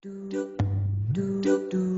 do do do do